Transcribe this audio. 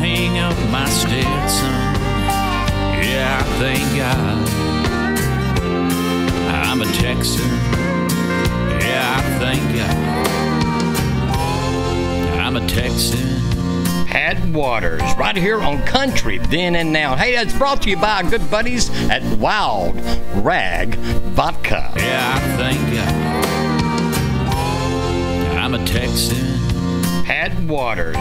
hang up my Stetson, yeah, I thank God. I'm a Texan, yeah, I thank God. I'm a Texan. Pat Waters, right here on Country Then and Now. Hey, it's brought to you by our good buddies at Wild Rag Vodka. Yeah, I thank God. I'm a Texan. Pat Waters.